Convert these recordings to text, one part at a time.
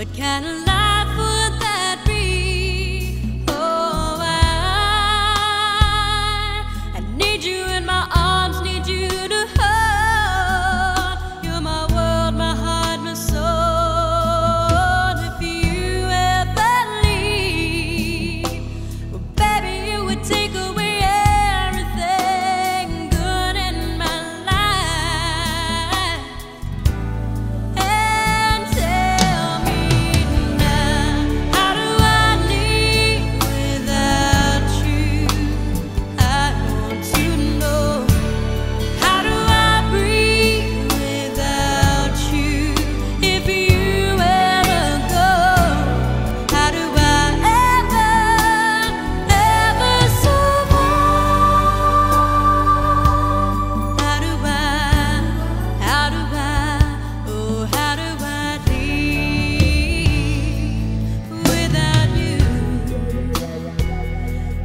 But can a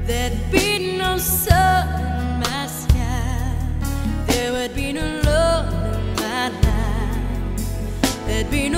There'd be no sun in my sky. There would be no love in my life. There'd be no